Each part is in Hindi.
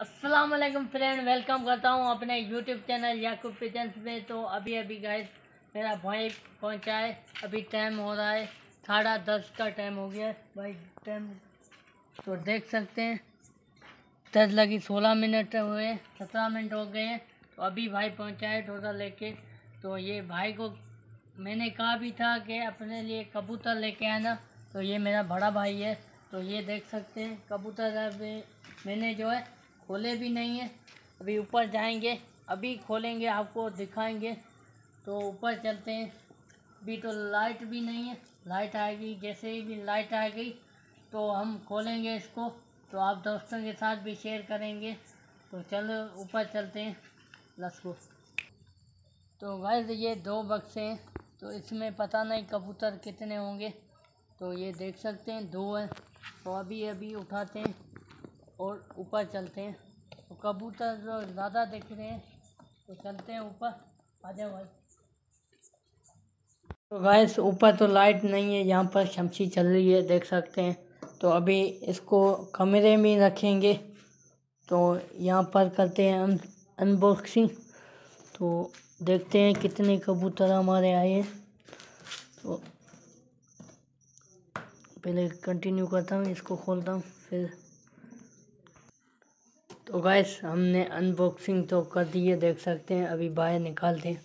अस्सलाम वालेकुम फ्रेंड वेलकम करता हूँ अपने यूट्यूब चैनल याकूब पिजन्स में। तो अभी अभी गाइस मेरा भाई पहुँचा है। अभी टाइम हो रहा है। साढ़ा दस का टाइम हो गया भाई टाइम तो देख सकते हैं। दस लगी सोलह मिनट हुए सत्रह मिनट हो गए हैं। तो अभी भाई पहुँचा है टोटल लेके। तो ये भाई को मैंने कहा भी था कि अपने लिए कबूतर लेके आना। तो ये मेरा बड़ा भाई है। तो ये देख सकते हैं, कबूतर मैंने जो है खोले भी नहीं है। अभी ऊपर जाएँगे, अभी खोलेंगे, आपको दिखाएँगे। तो ऊपर चलते हैं। अभी तो लाइट भी नहीं है। लाइट आएगी जैसे ही भी लाइट आ गई तो हम खोलेंगे इसको। तो आप दोस्तों के साथ भी शेयर करेंगे। तो चलो, ऊपर चलते हैं। लस को तो गाइस ये दो बक्से हैं। तो इसमें पता नहीं कबूतर कितने होंगे। तो ये देख सकते हैं, दो हैं। तो अभी अभी उठाते हैं। और ऊपर चलते हैं। तो कबूतर जो ज़्यादा दिख रहे हैं तो चलते हैं ऊपर। आ जाओ भाई। तो गैस ऊपर तो लाइट नहीं है, यहाँ पर शमशी चल रही है, देख सकते हैं। तो अभी इसको कमरे में रखेंगे। तो यहाँ पर करते हैं अन अनबॉक्सिंग तो देखते हैं कितने कबूतर हमारे आए हैं। तो पहले कंटिन्यू करता हूँ, इसको खोलता हूँ, फिर तो गैस हमने अनबॉक्सिंग तो कर दी है, देख सकते हैं, अभी बाहर निकालते हैं।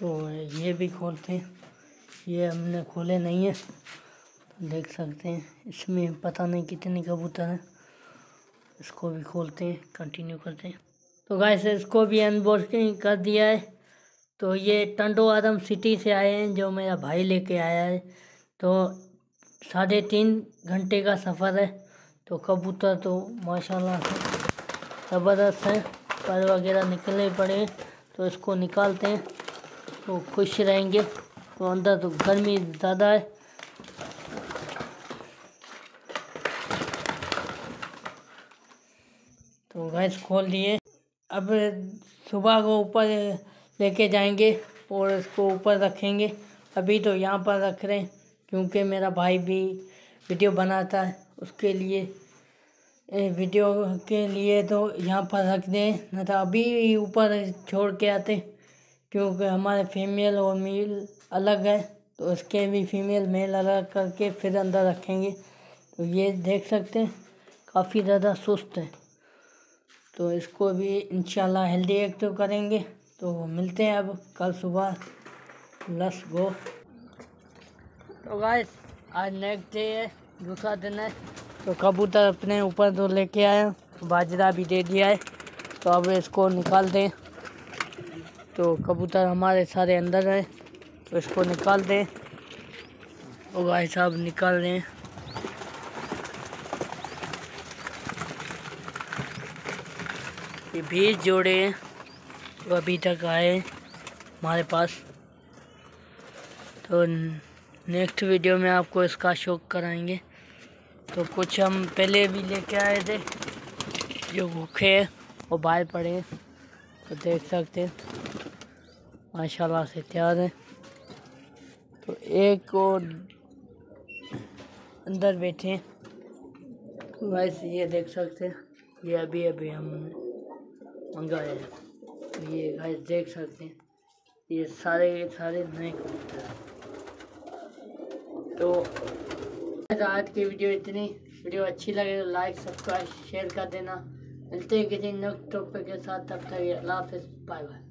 तो ये भी खोलते हैं। ये हमने खोले नहीं है। तो देख सकते हैं, इसमें पता नहीं कितने कबूतर हैं। इसको भी खोलते हैं कंटिन्यू करते हैं। तो गैस इसको भी अनबॉक्सिंग कर दिया है। तो ये टंडो आदम सिटी से आए हैं, जो मेरा भाई लेके आया है। तो साढ़े तीन घंटे का सफ़र है। तो कबूतर तो माशाल्लाह से ज़बरदस्त है। पर वगैरह निकलने पड़े तो इसको निकालते हैं। तो खुश रहेंगे। तो अंदर तो गर्मी ज़्यादा है। तो गैस खोल दिए। अब सुबह को ऊपर लेके जाएँगे और इसको ऊपर रखेंगे। अभी तो यहाँ पर रख रहे हैं, क्योंकि मेरा भाई भी वीडियो बनाता है, उसके लिए वीडियो के लिए तो यहाँ पर रख दें, न तो अभी ऊपर छोड़ के आते क्योंकि हमारे फीमेल और मेल अलग है तो उसके भी फीमेल मेल अलग करके फिर अंदर रखेंगे। तो ये देख सकते हैं, काफ़ी ज़्यादा सुस्त है। तो इसको भी इंशाल्लाह हेल्दी एक तो करेंगे। तो मिलते हैं अब कल सुबह। लस गो तो गाइस आज नेक्स्ट डे है दूसरा दिन है। तो कबूतर अपने ऊपर तो लेके आए बाजरा भी दे दिया है। तो अब इसको निकाल दें। तो कबूतर हमारे सारे अंदर है तो इसको निकाल दें। तो भाई साहब निकाल हैं ये बीस जोड़े हैं। तो अभी तक आए हमारे पास। तो नेक्स्ट वीडियो में आपको इसका शौक कराएँगे। तो कुछ हम पहले भी लेके आए थे, जो भूखे और बाहर पड़े तो देख सकते हैं, माशाल्लाह से तैयार है। तो एक और अंदर बैठे हैं। तो वैसे ये देख सकते हैं, ये अभी अभी हम मंगाया है। ये गाइस देख सकते हैं। ये सारे सारे नए कबूतर तो आज की वीडियो इतनी। वीडियो अच्छी लगे तो लाइक सब्सक्राइब शेयर कर देना। मिलते हैं किसी नेक्स्ट टॉपिक के साथ। तब तक अल्लाह हाफिज़। Bye bye